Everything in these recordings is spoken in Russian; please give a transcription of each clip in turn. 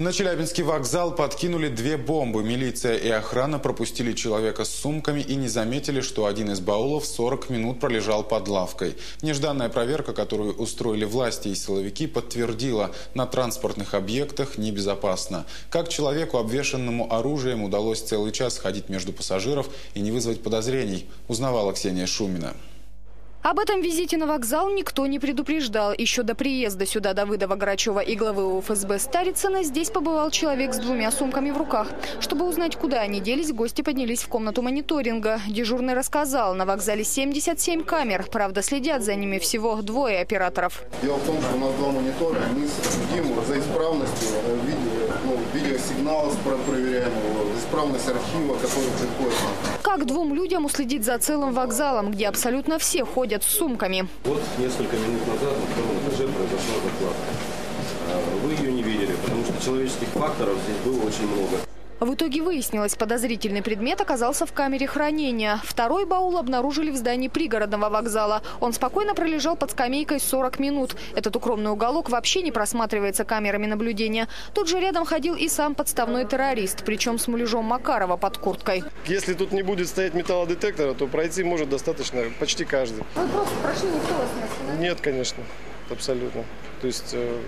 На Челябинский вокзал подкинули две бомбы. Милиция и охрана пропустили человека с сумками и не заметили, что один из баулов 40 минут пролежал под лавкой. Нежданная проверка, которую устроили власти и силовики, подтвердила, на транспортных объектах небезопасно. Как человеку, обвешенному оружием, удалось целый час ходить между пассажиров и не вызвать подозрений, узнавала Ксения Шумина. Об этом визите на вокзал никто не предупреждал. Еще до приезда сюда Давыдова, Грачева и главы УФСБ Старицына здесь побывал человек с двумя сумками в руках. Чтобы узнать, куда они делись, гости поднялись в комнату мониторинга. Дежурный рассказал, на вокзале 77 камер. Правда, следят за ними всего двое операторов. Дело в том, что у нас два монитора. Мы следим за исправностью э, видео, ну, видеосигнала проверяемого, исправность архива, который приходит. Как двум людям уследить за целым вокзалом, где абсолютно все ходят с сумками. Вот несколько минут назад на втором этаже произошла закладка. А, вы ее не видели, потому что человеческих факторов здесь было очень много. В итоге выяснилось, подозрительный предмет оказался в камере хранения. Второй баул обнаружили в здании пригородного вокзала. Он спокойно пролежал под скамейкой 40 минут. Этот укромный уголок вообще не просматривается камерами наблюдения. Тут же рядом ходил и сам подставной террорист, причем с муляжом Макарова под курткой. Если тут не будет стоять металлодетектора, то пройти может достаточно почти каждый. Вы просто прошли, никто вас не остановил? Нет, конечно, абсолютно. То есть э,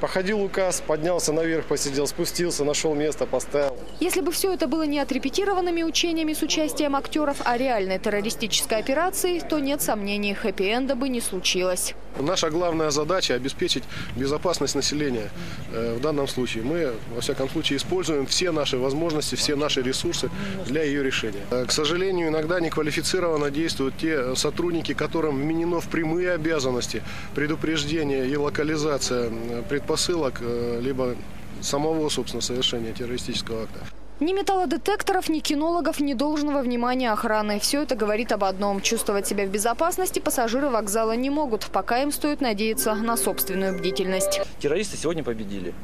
Походил указ, поднялся наверх, посидел, спустился, нашел место, поставил. Если бы все это было не отрепетированными учениями с участием актеров, а реальной террористической операцией, то нет сомнений, хэппи-энда бы не случилось. Наша главная задача – обеспечить безопасность населения. Э, в данном случае мы, во всяком случае, используем все наши возможности, все наши ресурсы для ее решения. Э, к сожалению, иногда неквалифицированно действуют те сотрудники, которым вменено в прямые обязанности предупреждение и локализация предприятий предпосылок, э, либо самого, собственно, совершения террористического акта. Ни металлодетекторов, ни кинологов, ни должного внимания охраны. Все это говорит об одном. Чувствовать себя в безопасности пассажиры вокзала не могут, пока им стоит надеяться на собственную бдительность. Террористы сегодня победили.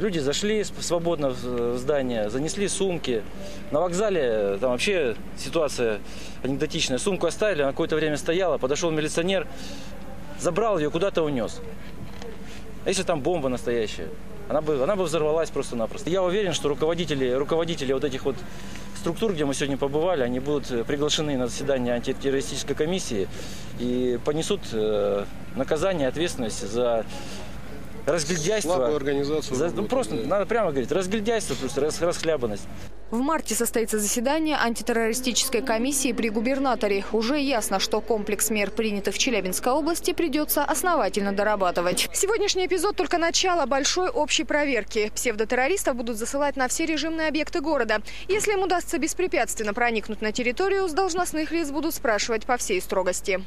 люди зашли свободно в здание, занесли сумки. На вокзале там вообще ситуация анекдотичная. Сумку оставили, она какое-то время стояла, подошел милиционер, забрал ее, куда-то унес. А если там бомба настоящая? Она бы, она бы взорвалась просто-напросто. Я уверен, что руководители, руководители вот этих вот структур, где мы сегодня побывали, они будут приглашены на заседание антитеррористической комиссии и понесут э, наказание, ответственность за разглядяйство. Слабую организацию. За, ну, просто, надо прямо говорить, разглядяйство плюс рас, расхлябанность. В марте состоится заседание антитеррористической комиссии при губернаторе. Уже ясно, что комплекс мер, принятых в Челябинской области, придется основательно дорабатывать. Сегодняшний эпизод только начало большой общей проверки. Псевдотеррористов будут засылать на все режимные объекты города. Если им удастся беспрепятственно проникнуть на территорию, с должностных лиц будут спрашивать по всей строгости.